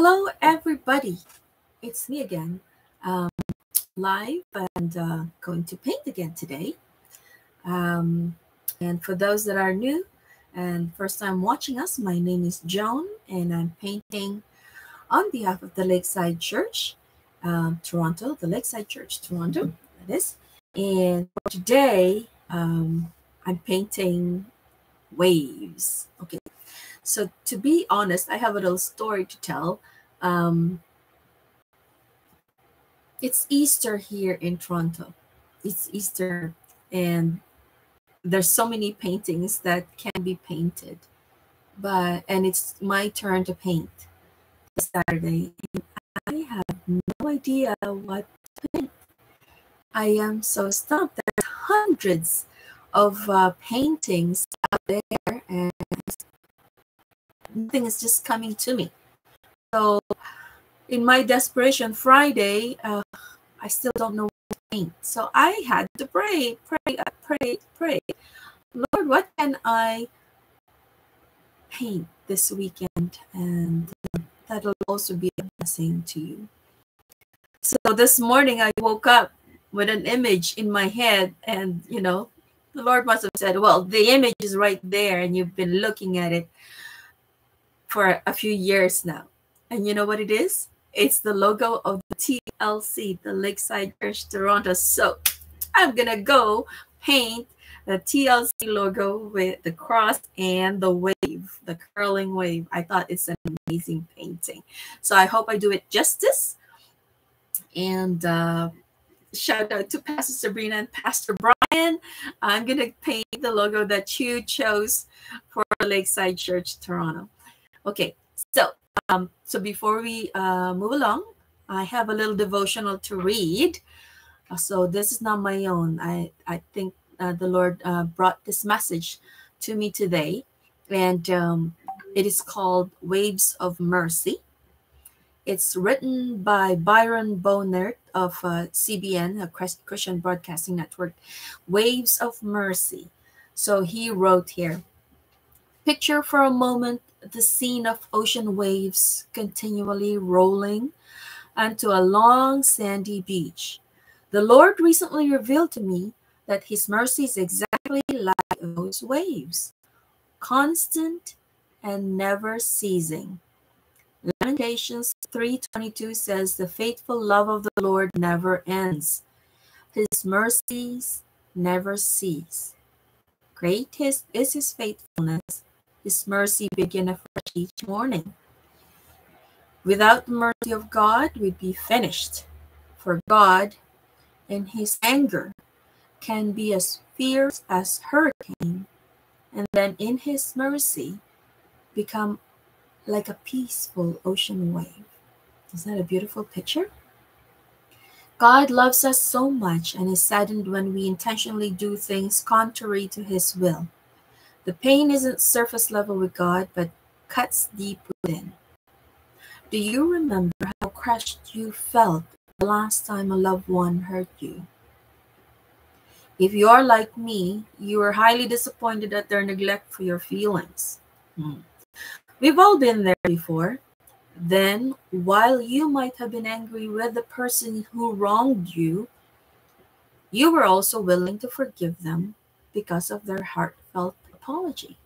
Hello, everybody. It's me again, um, live and uh, going to paint again today. Um, and for those that are new and first time watching us, my name is Joan, and I'm painting on behalf of the Lakeside Church, um, Toronto, the Lakeside Church, Toronto, that is. And today, um, I'm painting waves. Okay, so to be honest, I have a little story to tell. Um, it's Easter here in Toronto. It's Easter, and there's so many paintings that can be painted. But and it's my turn to paint this Saturday. And I have no idea what to paint. I am so stumped. There's hundreds of uh, paintings out there, and nothing is just coming to me. So, in my desperation, Friday, uh, I still don't know what to paint. So I had to pray, pray, uh, pray, pray. Lord, what can I paint this weekend? And uh, that'll also be a blessing to you. So this morning, I woke up with an image in my head, and you know, the Lord must have said, Well, the image is right there, and you've been looking at it for a few years now. And you know what it is? It's the logo of the TLC, the Lakeside Church Toronto. So I'm going to go paint the TLC logo with the cross and the wave, the curling wave. I thought it's an amazing painting. So I hope I do it justice. And uh, shout out to Pastor Sabrina and Pastor Brian. I'm going to paint the logo that you chose for Lakeside Church Toronto. Okay, so um, so before we uh, move along, I have a little devotional to read. Uh, so this is not my own. I I think uh, the Lord uh, brought this message to me today, and um, it is called "Waves of Mercy." It's written by Byron Bohnert of uh, CBN, a Christian Broadcasting Network. Waves of Mercy. So he wrote here. Picture for a moment the scene of ocean waves continually rolling onto a long sandy beach. The Lord recently revealed to me that His mercy is exactly like those waves, constant and never ceasing. Lamentations 3:22 says the faithful love of the Lord never ends. His mercies never cease. Great is, is his faithfulness his mercy begin afresh each morning. Without the mercy of God, we'd be finished. For God, in his anger, can be as fierce as hurricane, and then in his mercy become like a peaceful ocean wave. Isn't that a beautiful picture? God loves us so much and is saddened when we intentionally do things contrary to his will. The pain isn't surface level with God, but cuts deep within. Do you remember how crushed you felt the last time a loved one hurt you? If you are like me, you are highly disappointed at their neglect for your feelings. Hmm. We've all been there before. Then, while you might have been angry with the person who wronged you, you were also willing to forgive them because of their heartfelt apology.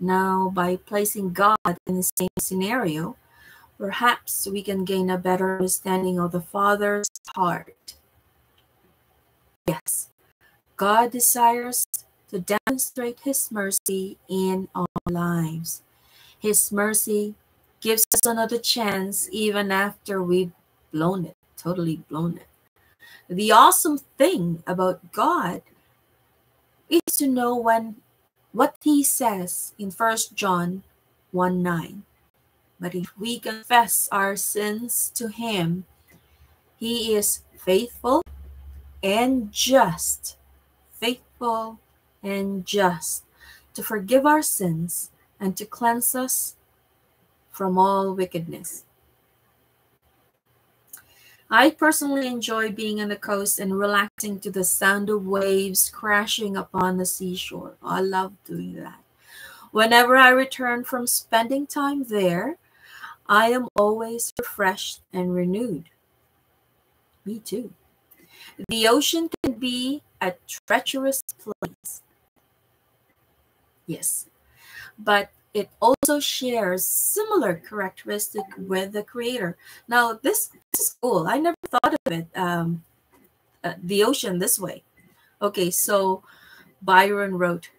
Now, by placing God in the same scenario, perhaps we can gain a better understanding of the Father's heart. Yes, God desires to demonstrate His mercy in our lives. His mercy gives us another chance even after we've blown it, totally blown it. The awesome thing about God is to know when what he says in First John 1 9. But if we confess our sins to him, he is faithful and just, faithful and just to forgive our sins and to cleanse us from all wickedness. I personally enjoy being on the coast and relaxing to the sound of waves crashing upon the seashore. Oh, I love doing that. Whenever I return from spending time there, I am always refreshed and renewed. Me too. The ocean can be a treacherous place. Yes. But it also shares similar characteristic with the creator. Now, this, this is cool. I never thought of it, um, uh, the ocean this way. Okay, so Byron wrote,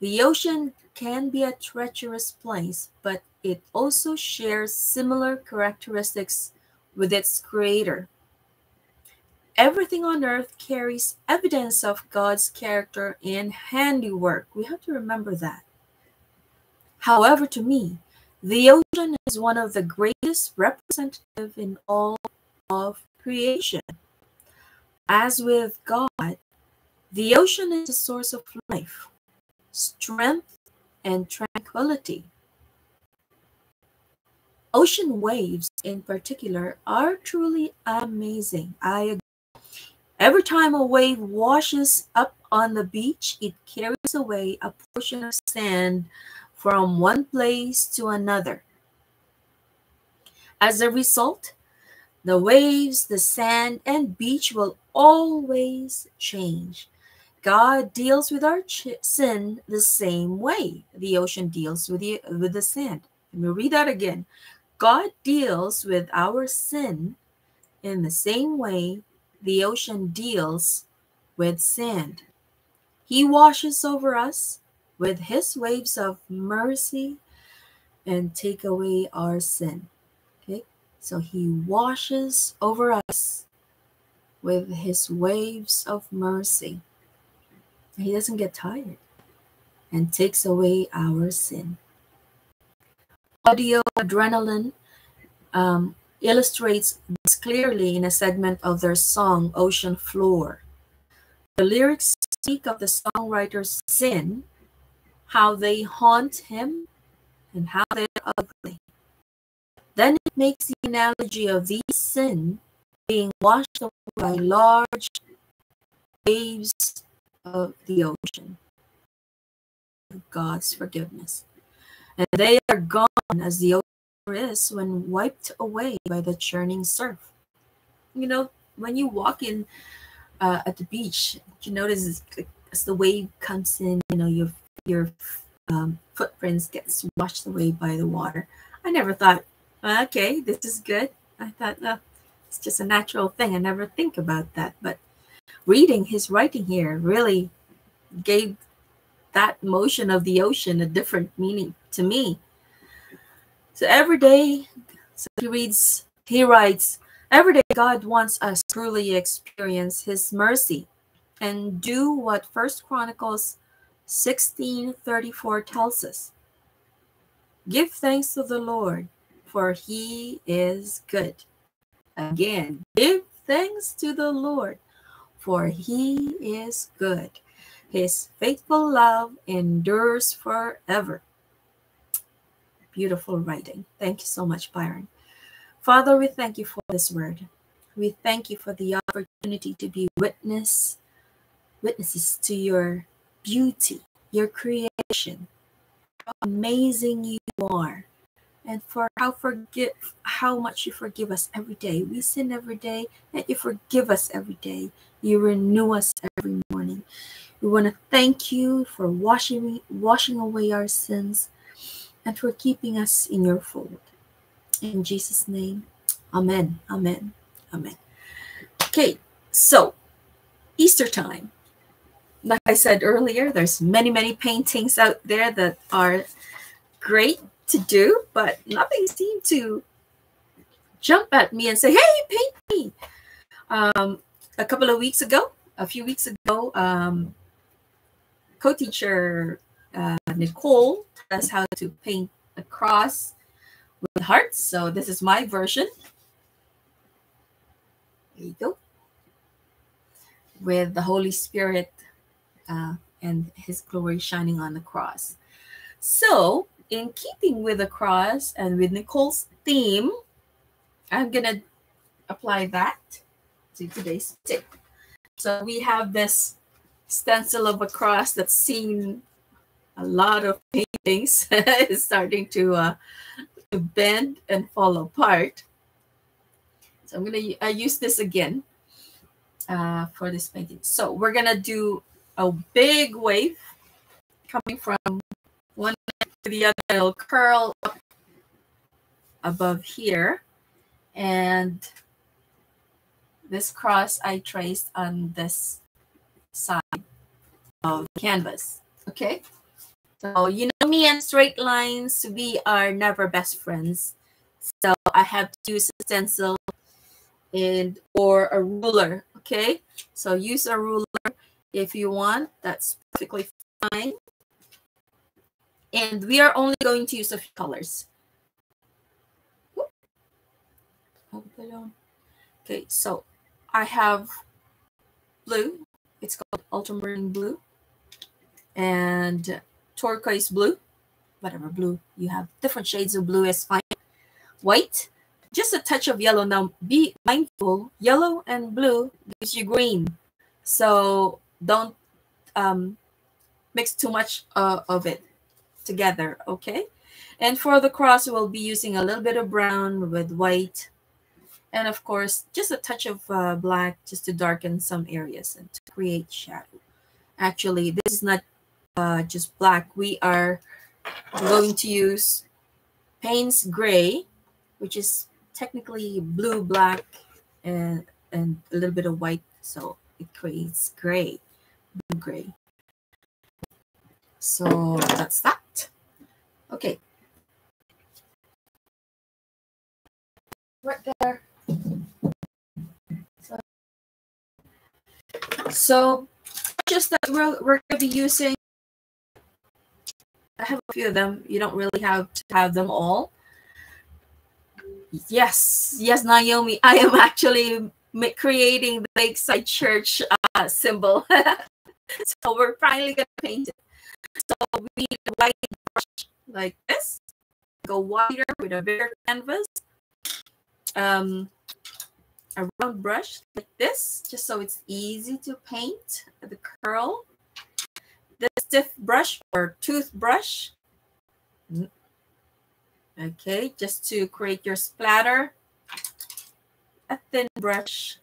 the ocean can be a treacherous place, but it also shares similar characteristics with its creator. Everything on earth carries evidence of God's character and handiwork. We have to remember that. However, to me, the ocean is one of the greatest representative in all of creation. As with God, the ocean is a source of life, strength, and tranquility. Ocean waves, in particular, are truly amazing. I agree. Every time a wave washes up on the beach, it carries away a portion of sand from one place to another. As a result, the waves, the sand, and beach will always change. God deals with our sin the same way the ocean deals with the, with the sand. Let me read that again. God deals with our sin in the same way the ocean deals with sand. He washes over us with his waves of mercy and take away our sin. Okay, so he washes over us with his waves of mercy. He doesn't get tired and takes away our sin. Audio Adrenaline um, illustrates this clearly in a segment of their song Ocean Floor. The lyrics speak of the songwriter's sin, how they haunt him, and how they're ugly. Then it makes the analogy of these sin being washed away by large waves of the ocean. God's forgiveness. And they are gone as the ocean is when wiped away by the churning surf. You know, when you walk in uh, at the beach, you notice as the wave comes in, you know, your your um, footprints gets washed away by the water. I never thought, okay, this is good. I thought, no, it's just a natural thing. I never think about that. But reading his writing here really gave that motion of the ocean a different meaning to me. So every day, so he reads, he writes, every day God wants us to truly experience his mercy and do what First Chronicles 1634 tells us. Give thanks to the Lord, for he is good. Again, give thanks to the Lord, for he is good. His faithful love endures forever. Beautiful writing. Thank you so much, Byron. Father, we thank you for this word. We thank you for the opportunity to be witness, witnesses to your beauty, your creation, how amazing you are, and for how forgive how much you forgive us every day. We sin every day, and you forgive us every day. You renew us every morning. We want to thank you for washing washing away our sins and for keeping us in your fold. In Jesus' name, Amen. Amen. Amen. Okay, so Easter time. Like I said earlier, there's many, many paintings out there that are great to do, but nothing seemed to jump at me and say, hey, paint me. Um, a couple of weeks ago, a few weeks ago, um, co-teacher uh, Nicole taught us how to paint a cross with hearts. So this is my version. There you go. With the Holy Spirit uh, and His glory shining on the cross. So in keeping with the cross and with Nicole's theme, I'm gonna apply that to today's tip. So we have this stencil of a cross that's seen a lot of paintings. it's starting to uh, to bend and fall apart. So I'm gonna I use this again uh, for this painting. So we're gonna do a big wave coming from one end to the other. It'll curl up above here, and this cross I traced on this side of the canvas. Okay. So you know me and straight lines, we are never best friends. So I have to use a stencil and or a ruler. Okay. So use a ruler if you want. That's perfectly fine. And we are only going to use a few colors. Okay, so I have blue. It's called ultramarine blue. And turquoise blue, whatever blue you have, different shades of blue is fine. White, just a touch of yellow. Now be mindful, yellow and blue gives you green. So don't um, mix too much uh, of it together, okay? And for the cross, we'll be using a little bit of brown with white. And of course, just a touch of uh, black just to darken some areas and to create shadow. Actually, this is not uh, just black, we are going to use Payne's Gray, which is technically blue, black, and, and a little bit of white. So it creates gray, gray. So that's that. Okay. Right there. So, so just that we're, we're going to be using I have a few of them. You don't really have to have them all. Yes, yes, Naomi. I am actually creating the Lakeside Church uh, symbol. so we're finally gonna paint it. So we need a white brush like this. Go wider with a bigger canvas. Um, a round brush like this, just so it's easy to paint the curl the stiff brush or toothbrush. Okay, just to create your splatter. A thin brush.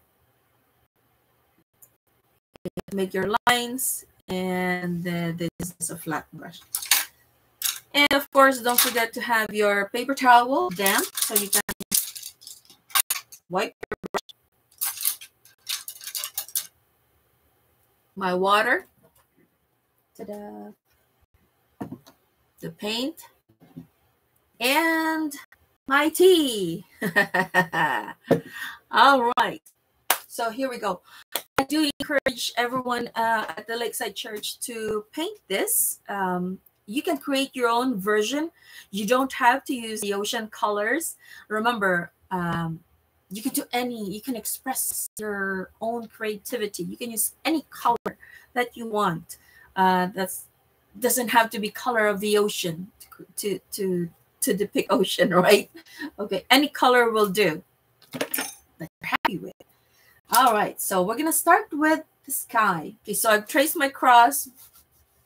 Make your lines. And this is a flat brush. And of course, don't forget to have your paper towel damp so you can wipe your brush. My water Ta-da. The paint and my tea. All right. So here we go. I do encourage everyone uh, at the Lakeside Church to paint this. Um, you can create your own version. You don't have to use the ocean colors. Remember, um, you can do any, you can express your own creativity. You can use any color that you want uh, that's doesn't have to be color of the ocean to to to depict ocean, right? Okay, any color will do that you're happy with. All right, so we're gonna start with the sky. Okay, so I've traced my cross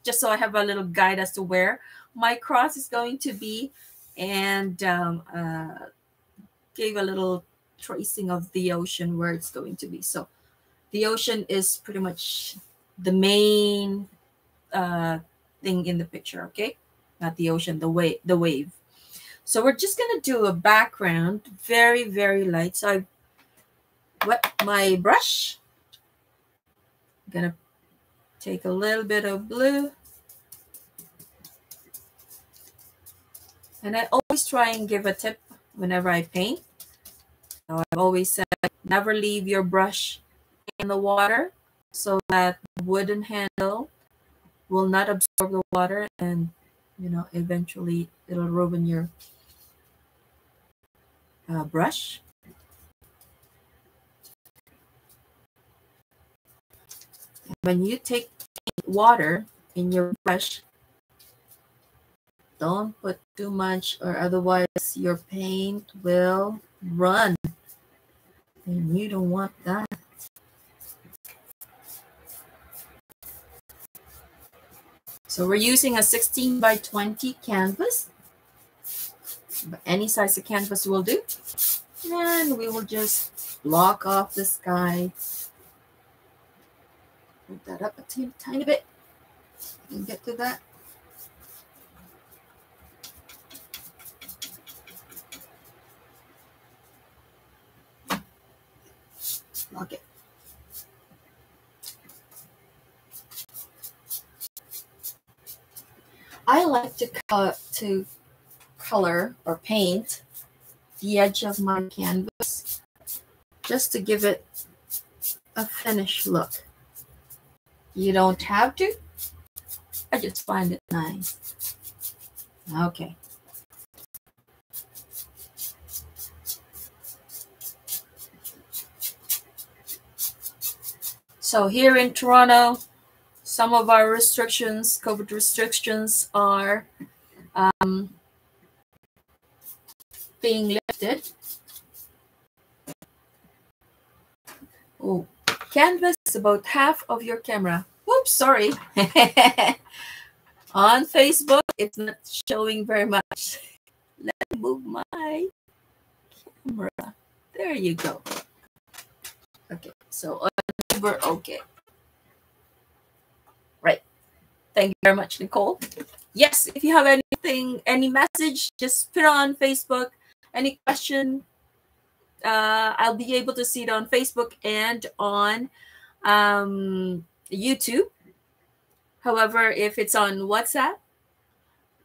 just so I have a little guide as to where my cross is going to be, and um, uh, gave a little tracing of the ocean where it's going to be. So the ocean is pretty much the main uh, thing in the picture, okay? Not the ocean, the wave, the wave. So we're just gonna do a background, very, very light. So I wet my brush. I'm gonna take a little bit of blue. And I always try and give a tip whenever I paint. So I've always said never leave your brush in the water so that wooden handle will not absorb the water and you know eventually it'll ruin your uh, brush when you take water in your brush don't put too much or otherwise your paint will run and you don't want that So we're using a 16 by 20 canvas. but any size of canvas will do. And we will just block off the sky. Move that up a tiny bit. And get to that. Lock it. I like to cut to color or paint the edge of my canvas just to give it a finished look. You don't have to. I just find it nice. Okay. So here in Toronto, some of our restrictions, COVID restrictions, are um, being lifted. Oh, canvas is about half of your camera. Whoops, sorry. On Facebook, it's not showing very much. Let me move my camera. There you go. Okay, so on we're okay. Right. Thank you very much, Nicole. Yes, if you have anything, any message, just put on Facebook. Any question, uh, I'll be able to see it on Facebook and on um, YouTube. However, if it's on WhatsApp,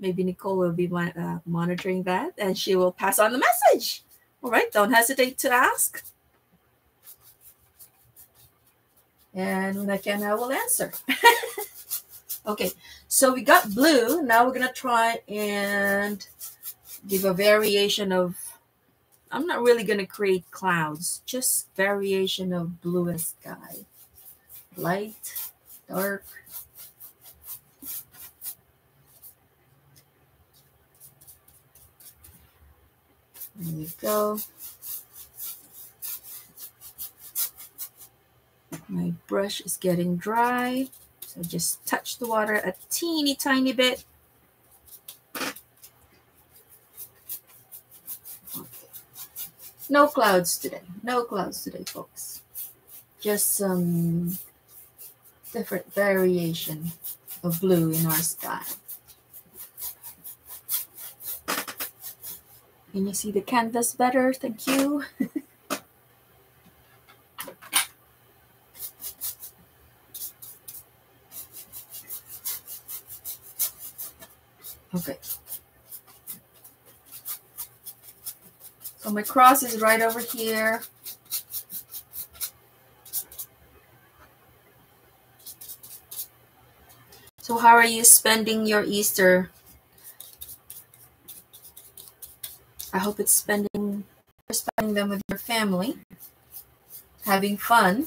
maybe Nicole will be uh, monitoring that and she will pass on the message. All right, don't hesitate to ask. And when I can, I will answer. okay, so we got blue. Now we're going to try and give a variation of, I'm not really going to create clouds, just variation of blue sky. Light, dark. There we go. My brush is getting dry. So just touch the water a teeny tiny bit. No clouds today. No clouds today, folks. Just some different variation of blue in our sky. Can you see the canvas better? Thank you. Okay. My cross is right over here. So how are you spending your Easter? I hope it's spending spending them with your family, having fun.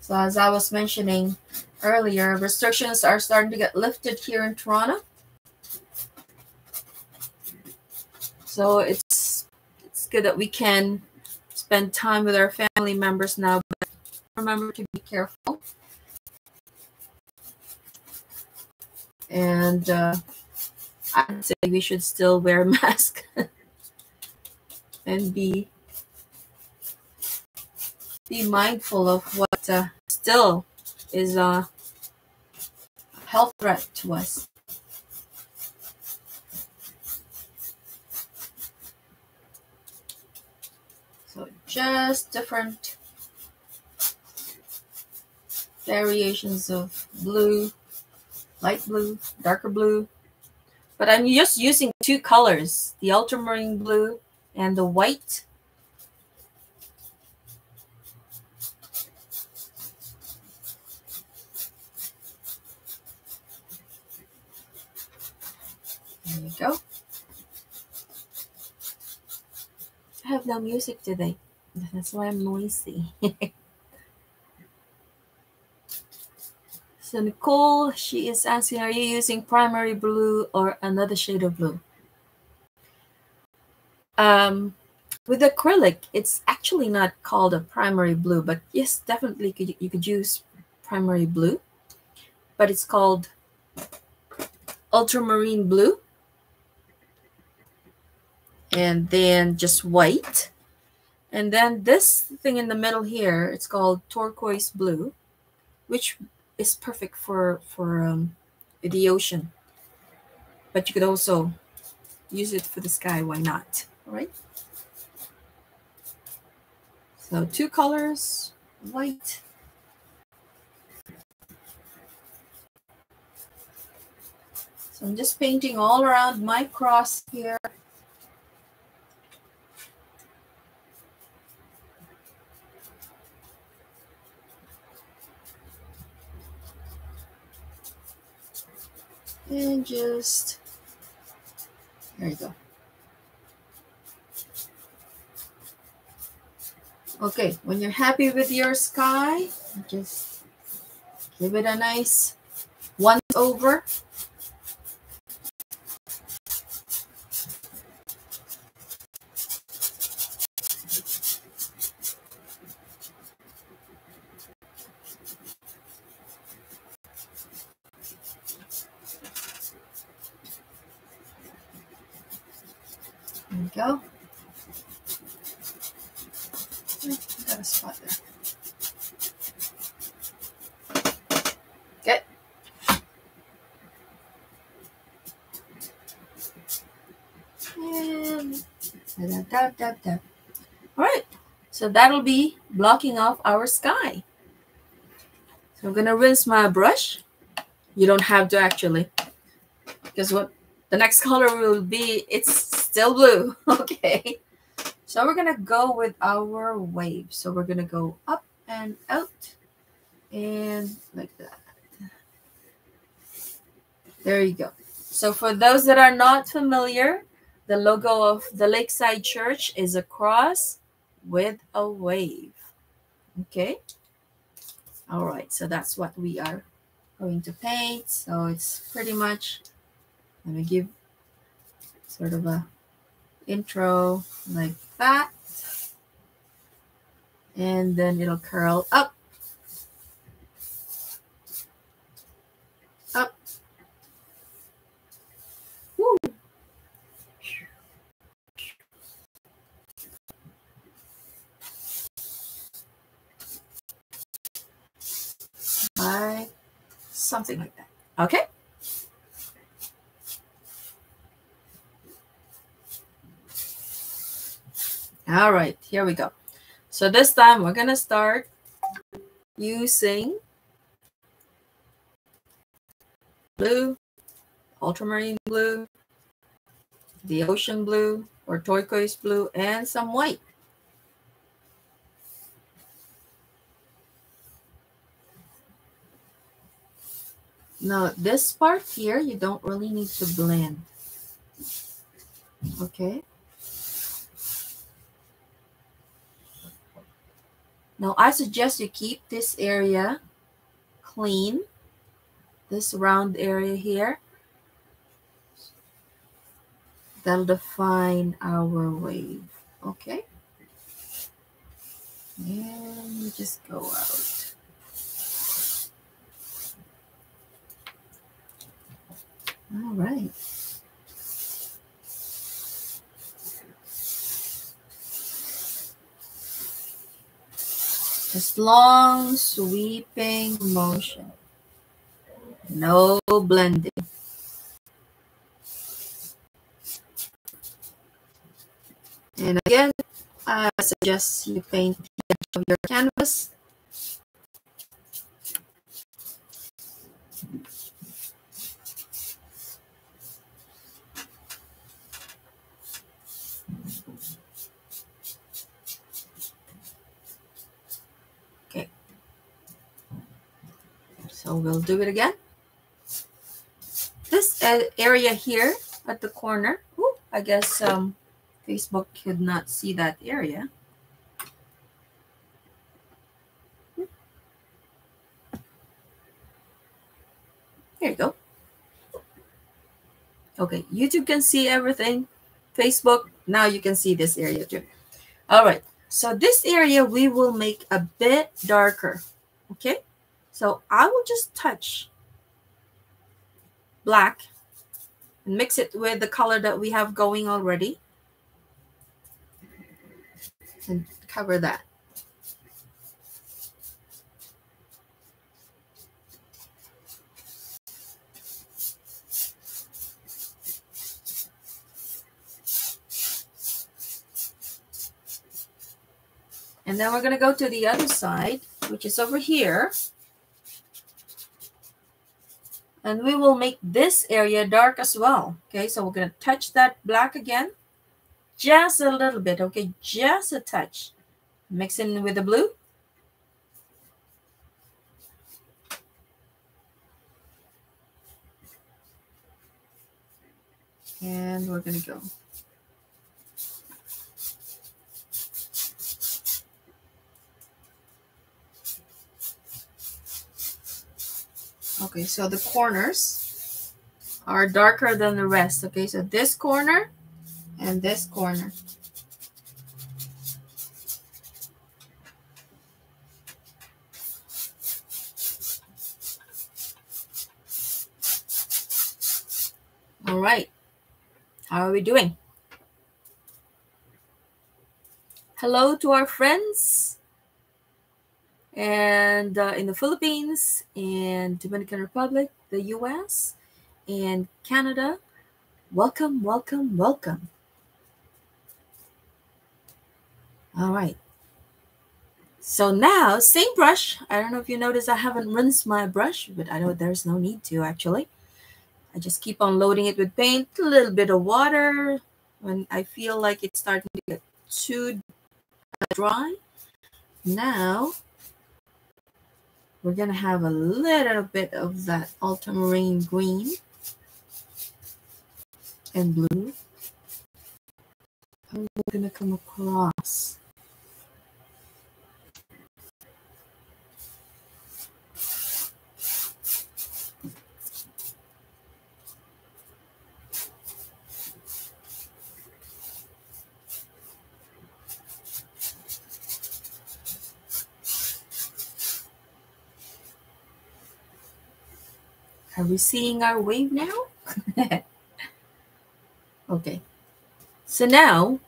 So as I was mentioning, earlier, restrictions are starting to get lifted here in Toronto. So it's it's good that we can spend time with our family members now, but remember to be careful. And uh, I'd say we should still wear mask and be be mindful of what uh, still is a health threat to us. So just different variations of blue, light blue, darker blue. But I'm just using two colors, the ultramarine blue and the white There we go. I have no music today. That's why I'm noisy. so Nicole, she is asking, are you using primary blue or another shade of blue? Um, with acrylic, it's actually not called a primary blue, but yes, definitely could, you could use primary blue, but it's called ultramarine blue and then just white. And then this thing in the middle here, it's called turquoise blue, which is perfect for, for um, the ocean. But you could also use it for the sky. Why not? All right. So two colors, white. So I'm just painting all around my cross here. And just, there you go. Okay, when you're happy with your sky, just give it a nice once over. There we go. Got a spot there. Okay. And tap, tap, tap, tap. All right. That'll be blocking off our sky. So I'm going to rinse my brush. You don't have to actually. Because what the next color will be, it's still blue. Okay. So we're going to go with our wave. So we're going to go up and out and like that. There you go. So for those that are not familiar, the logo of the Lakeside Church is a cross with a wave. Okay. All right. So that's what we are going to paint. So it's pretty much, let me give sort of a intro like that. And then it'll curl up. Up. Woo. Like something like that. Okay. All right, here we go. So this time we're going to start using blue, ultramarine blue, the ocean blue or turquoise blue, and some white. Now, this part here, you don't really need to blend. Okay. Now, I suggest you keep this area clean, this round area here. That'll define our wave, okay? And just go out. All right. Just long sweeping motion. No blending. And again, I suggest you paint the edge of your canvas. So we'll do it again. This area here at the corner, ooh, I guess um, Facebook could not see that area. Here you go. Okay, YouTube can see everything. Facebook, now you can see this area too. All right, so this area we will make a bit darker. So I will just touch black and mix it with the color that we have going already. and cover that. And then we're going to go to the other side, which is over here. And we will make this area dark as well. Okay, so we're going to touch that black again. Just a little bit, okay? Just a touch. Mixing with the blue. And we're going to go Okay, so the corners are darker than the rest. Okay, so this corner and this corner. All right. How are we doing? Hello to our friends and uh, in the Philippines and Dominican Republic, the US, and Canada. Welcome, welcome, welcome. All right. So now, same brush. I don't know if you notice I haven't rinsed my brush, but I know there's no need to actually. I just keep on loading it with paint, a little bit of water. When I feel like it's starting to get too dry. Now, we're going to have a little bit of that ultramarine green and blue. We're going to come across. Are we seeing our wave now? okay. So now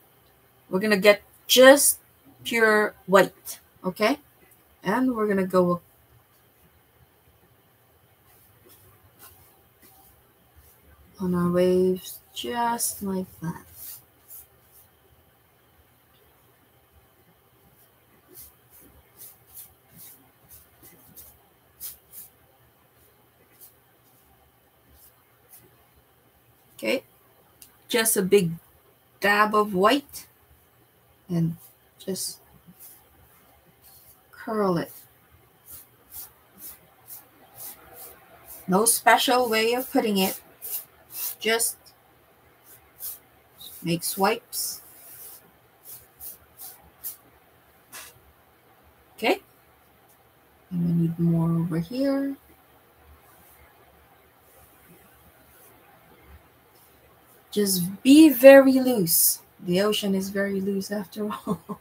we're going to get just pure white. Okay. And we're going to go on our waves just like that. Okay, just a big dab of white and just curl it. No special way of putting it, just make swipes. Okay, and we need more over here. Just be very loose. The ocean is very loose after all.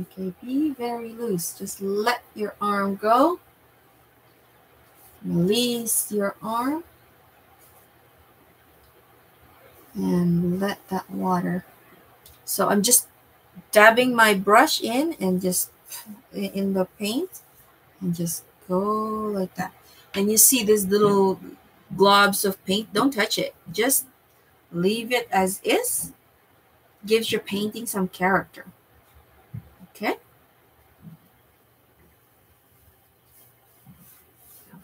okay, be very loose. Just let your arm go. Release your arm. And let that water. So I'm just dabbing my brush in and just in the paint and just go like that. And you see this little globs of paint. Don't touch it. Just leave it as is. Gives your painting some character. Okay.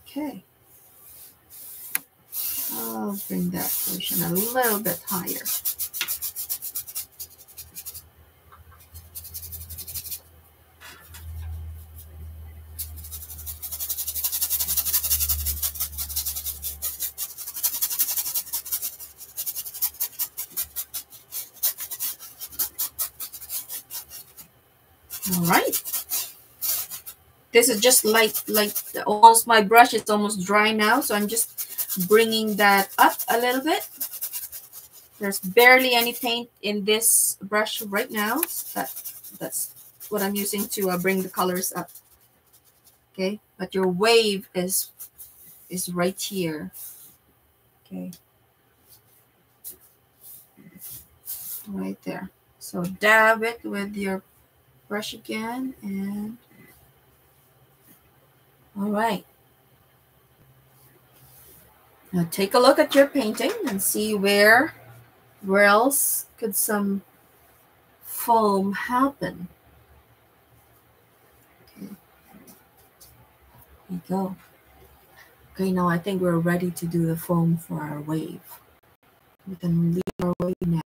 Okay. I'll bring that portion a little bit higher. All right. This is just like, like almost my brush is almost dry now. So I'm just bringing that up a little bit. There's barely any paint in this brush right now. That, that's what I'm using to uh, bring the colors up. Okay, but your wave is is right here. Okay. Right there. So dab it with your brush again and all right. Now take a look at your painting and see where where else could some foam happen. Okay. There you go. Okay, now I think we're ready to do the foam for our wave. We can leave our wave now.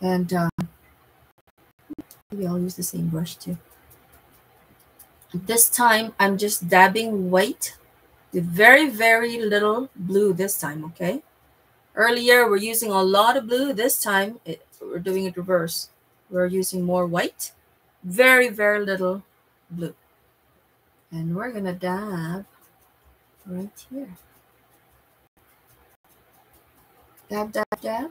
And uh, maybe I'll use the same brush too. This time I'm just dabbing white with very, very little blue this time, okay? Earlier we're using a lot of blue. This time it, we're doing it reverse. We're using more white, very, very little blue. And we're gonna dab right here. Dab, dab, dab.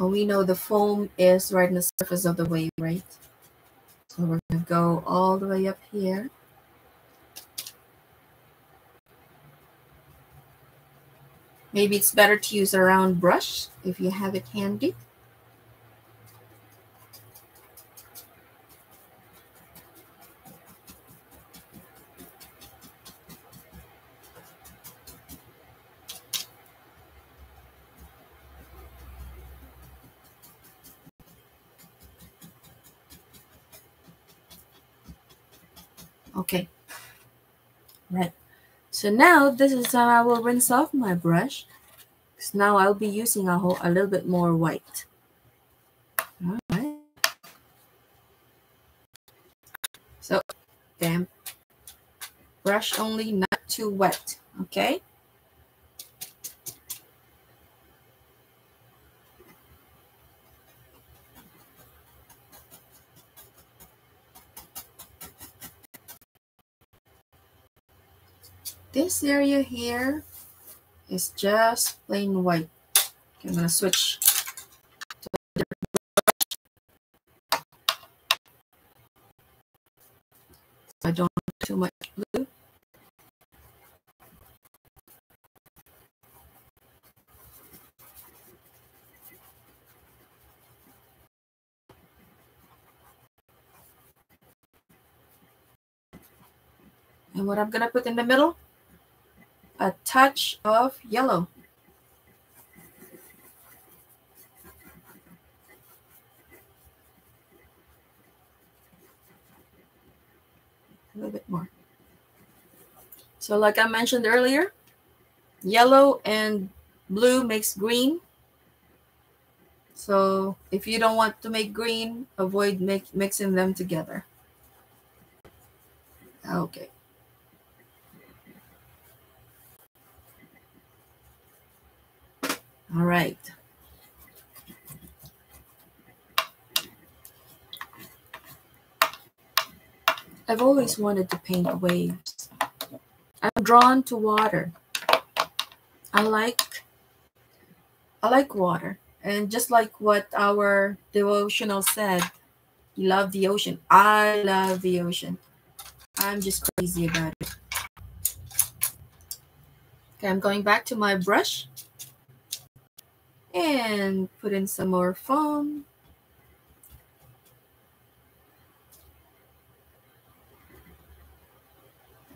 Well, we know the foam is right in the surface of the wave, right? So we're going to go all the way up here. Maybe it's better to use a round brush if you have it handy. Right. So now this is how I will rinse off my brush. Because now I'll be using a, whole, a little bit more white. All right. So damp brush only, not too wet. Okay. This area here is just plain white. Okay, I'm going to switch I don't too much blue. And what I'm going to put in the middle a touch of yellow. A little bit more. So like I mentioned earlier, yellow and blue makes green. So if you don't want to make green, avoid make, mixing them together. Okay. All right. I've always wanted to paint waves. I'm drawn to water. I like I like water. And just like what our devotional said, you love the ocean. I love the ocean. I'm just crazy about it. Okay, I'm going back to my brush and put in some more foam.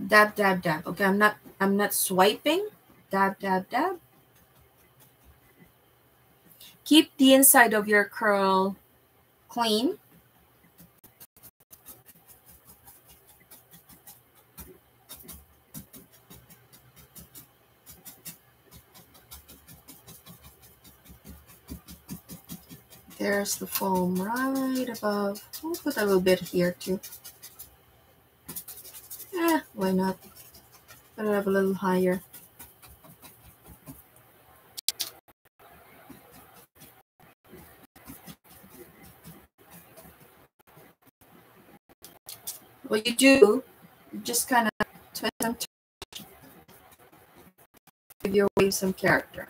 Dab, dab, dab. Okay, I'm not, I'm not swiping. Dab, dab, dab. Keep the inside of your curl clean. There's the foam right above. We'll put a little bit here too. Yeah, why not? Put it up a little higher. What you do, you just kind of twist them, give your wave some character.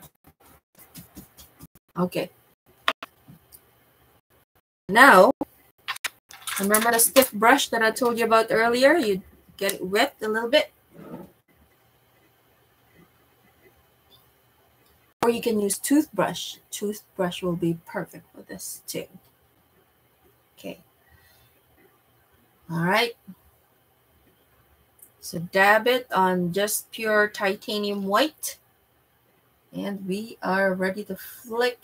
Okay. Now, Remember the stiff brush that I told you about earlier? You get it wet a little bit. Or you can use toothbrush. Toothbrush will be perfect for this too. Okay. All right. So dab it on just pure titanium white. And we are ready to flick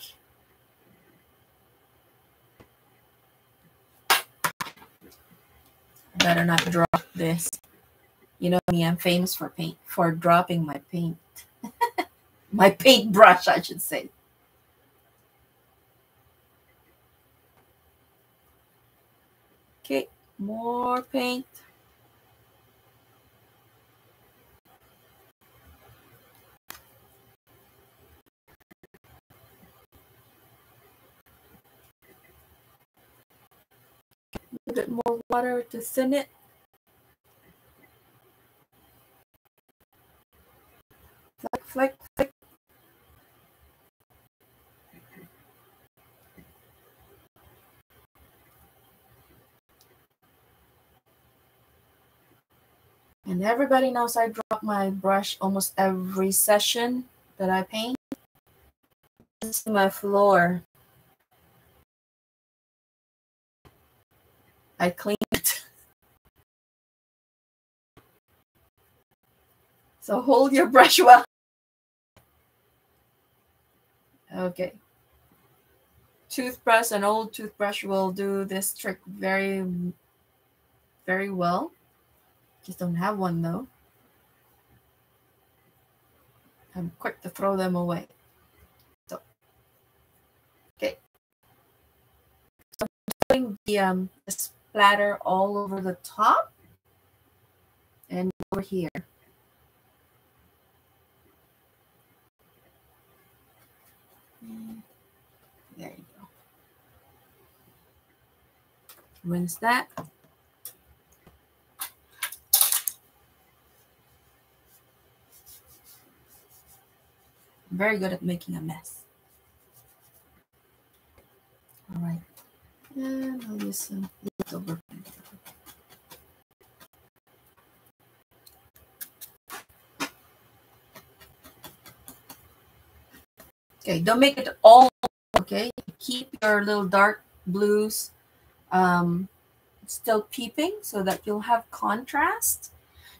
better not drop this. You know me, I'm famous for paint for dropping my paint. my paintbrush, I should say. Okay, more paint. A bit more water to thin it. Flick, flick, flick. And everybody knows I drop my brush almost every session that I paint. This is my floor. I cleaned it. So hold your brush well. Okay. Toothbrush, an old toothbrush will do this trick very, very well. Just don't have one though. I'm quick to throw them away. So, okay. So putting the um, splatter all over the top and over here. There you go. Rinse that. I'm very good at making a mess. All right. And I'll use some leftover. Okay, don't make it all okay. Keep your little dark blues um, still peeping so that you'll have contrast.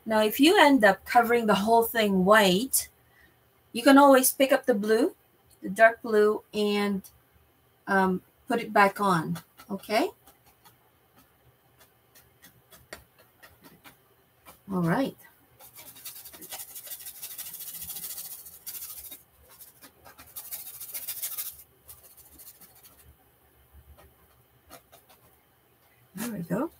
Now, if you end up covering the whole thing white, you can always pick up the blue, the dark blue, and um, put it back on, okay? All right. There we go.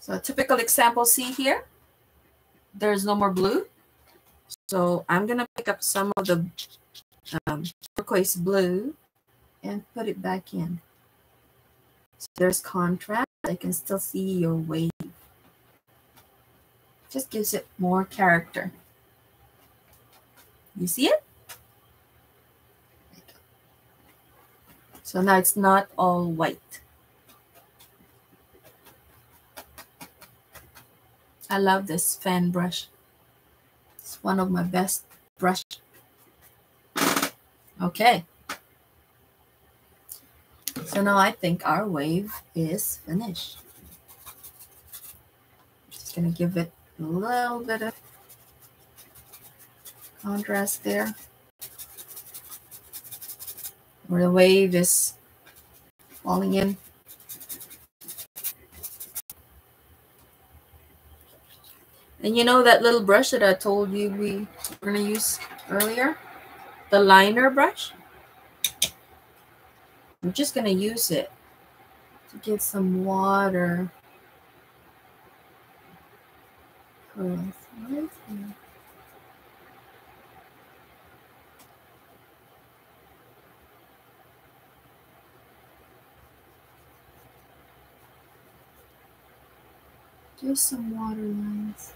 So a typical example, see here, there's no more blue. So I'm going to pick up some of the um, turquoise blue and put it back in. So there's contrast. I can still see your wave. Just gives it more character. You see it? So now it's not all white. I love this fan brush. It's one of my best brush. Okay. So now I think our wave is finished. Just gonna give it a little bit of contrast there. Where the wave is falling in. And you know that little brush that I told you we were going to use earlier? The liner brush? I'm just going to use it to get some water. Just some water lines.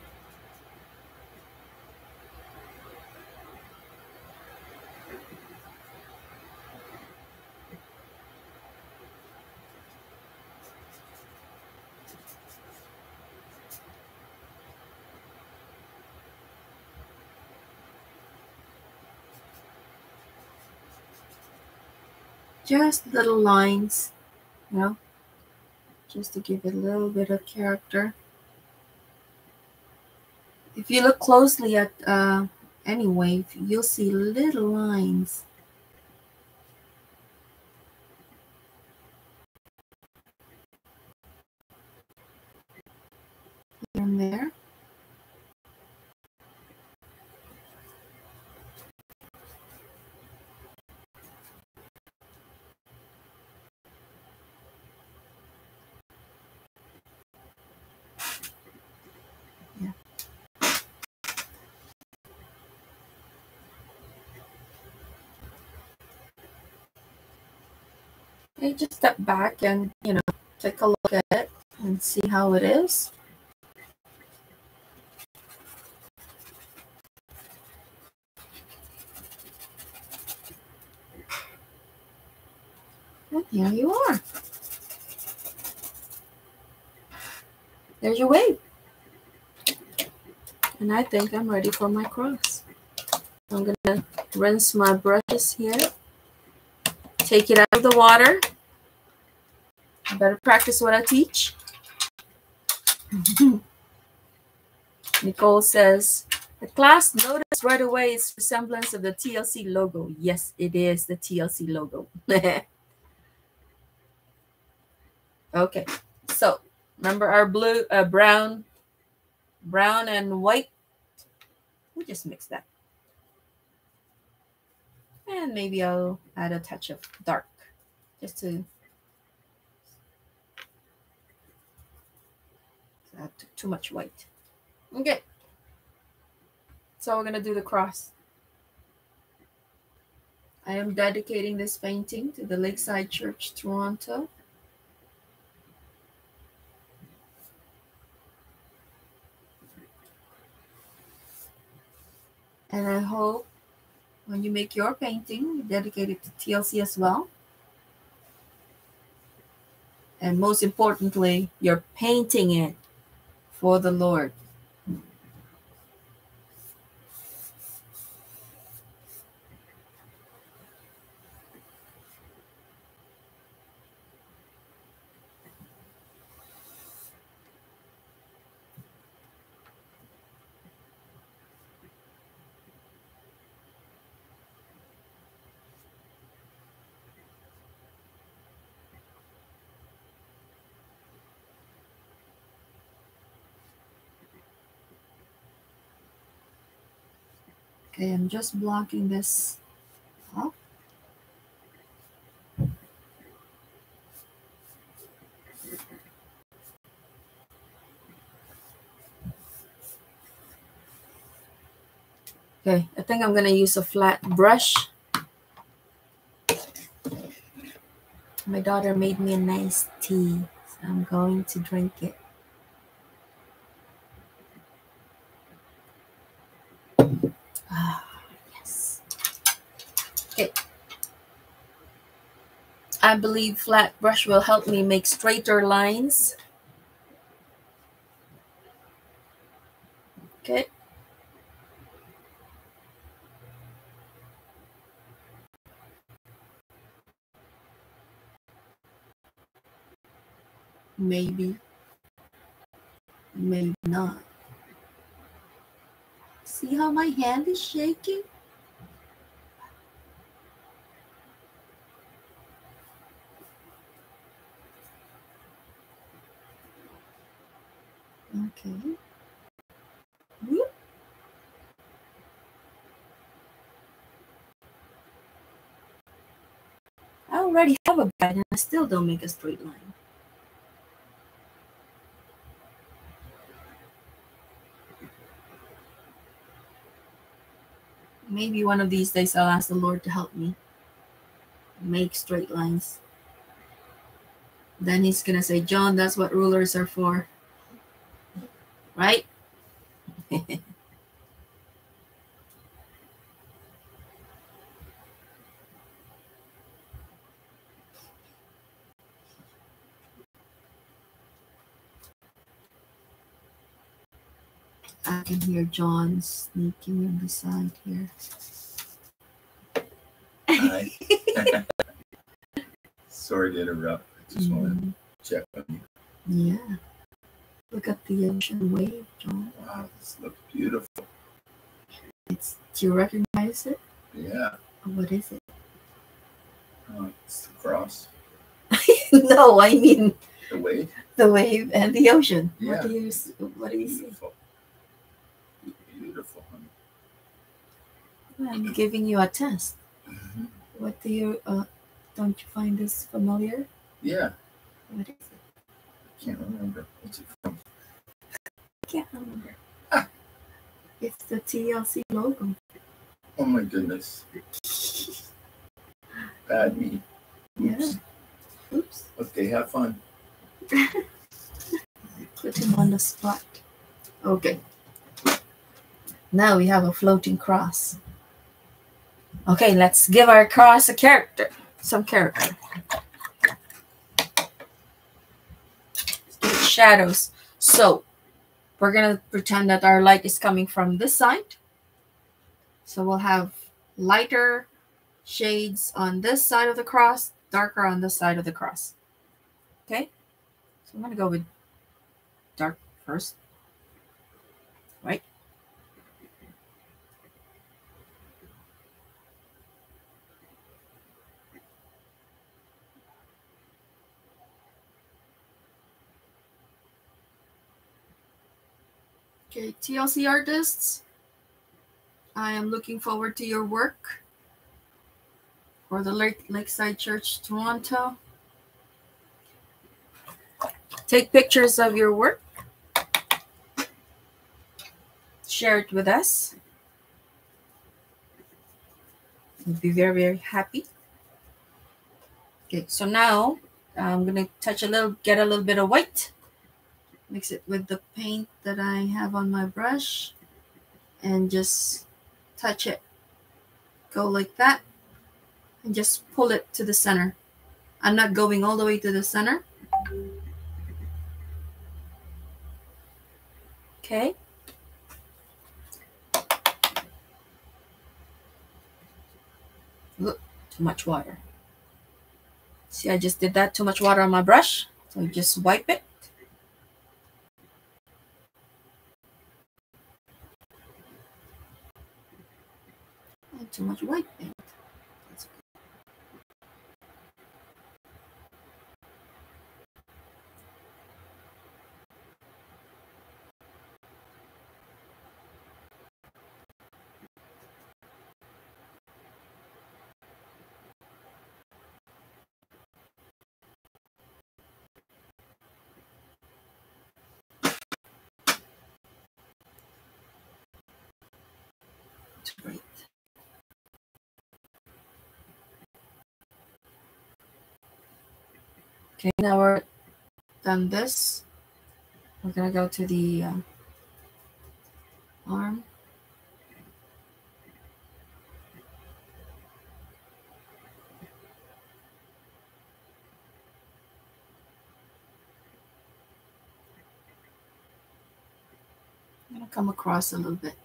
Just little lines, you know, just to give it a little bit of character. If you look closely at uh, any wave, you'll see little lines. Here and there. Just step back and, you know, take a look at it and see how it is. And here you are. There's your wave. And I think I'm ready for my cross. I'm going to rinse my brushes here. Take it out of the water. I better practice what I teach. Nicole says, the class noticed right away its resemblance of the TLC logo. Yes, it is the TLC logo. okay, so remember our blue, uh, brown, brown and white. We just mix that. And maybe I'll add a touch of dark just to Too much white. Okay. So we're going to do the cross. I am dedicating this painting to the Lakeside Church, Toronto. And I hope when you make your painting, you dedicate it to TLC as well. And most importantly, you're painting it for the Lord. Okay, I'm just blocking this up. Okay, I think I'm going to use a flat brush. My daughter made me a nice tea, so I'm going to drink it. I believe flat brush will help me make straighter lines. Okay. Maybe. Maybe not. See how my hand is shaking? Okay. Whoop. I already have a guide and I still don't make a straight line. Maybe one of these days I'll ask the Lord to help me make straight lines. Then he's going to say, John, that's what rulers are for. Right? I can hear John sneaking in beside here. Hi. Sorry to interrupt. I just want Mhm. to check on you. Yeah. Look at the ocean wave, John. Wow, this looks beautiful. It's do you recognize it? Yeah. What is it? Oh, it's the cross. no, I mean The wave. the wave and the ocean. Yeah. What do you what do you see? Beautiful. Beautiful, honey. I'm giving you a test. Mhm. What do you uh don't you find this familiar? Yeah. What is it? I can't remember. What's it from? I can't remember. Ah. It's the TLC logo. Oh my goodness. Bad me. Oops. Oops. Okay, have fun. Put him on the spot. Okay. Now we have a floating cross. Okay, let's give our cross a character. Some character. Let's give it shadows. So we're gonna pretend that our light is coming from this side. So we'll have lighter shades on this side of the cross, darker on this side of the cross. Okay? So I'm gonna go with dark first. Okay, TLC artists, I am looking forward to your work for the Lake, Lakeside Church Toronto. Take pictures of your work. Share it with us. We'll be very, very happy. Okay, so now I'm gonna touch a little, get a little bit of white. Mix it with the paint that I have on my brush and just touch it. Go like that and just pull it to the center. I'm not going all the way to the center. Okay. Look, too much water. See, I just did that. Too much water on my brush. So just wipe it. And too much white paint. That's great. Okay, now we're done this. We're gonna go to the um, arm. I'm gonna come across a little bit.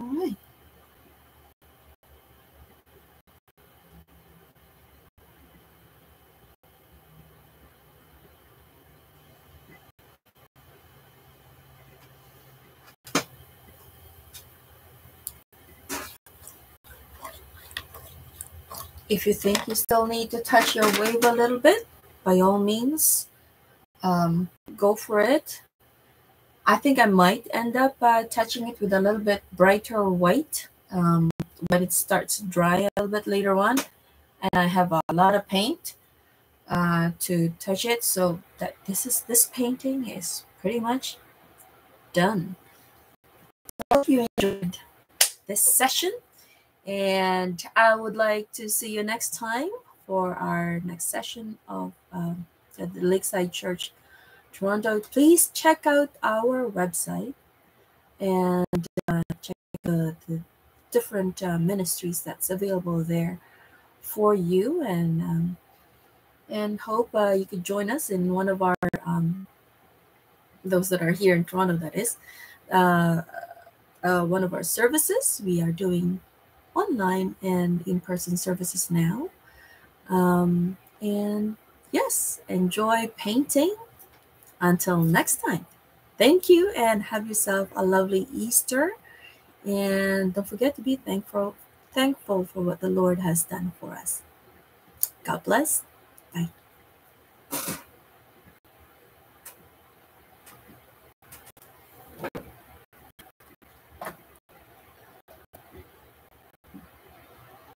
All right. If you think you still need to touch your wave a little bit, by all means, um, go for it. I think I might end up uh, touching it with a little bit brighter white um, when it starts dry a little bit later on. And I have a lot of paint uh, to touch it, so that this is this painting is pretty much done. I hope you enjoyed this session. And I would like to see you next time for our next session of um, the Lakeside Church Toronto. Please check out our website and uh, check uh, the different uh, ministries that's available there for you and um, and hope uh, you could join us in one of our um, those that are here in Toronto that is uh, uh, one of our services we are doing online and in-person services now. Um, and yes enjoy painting. Until next time. Thank you and have yourself a lovely Easter. And don't forget to be thankful thankful for what the Lord has done for us. God bless.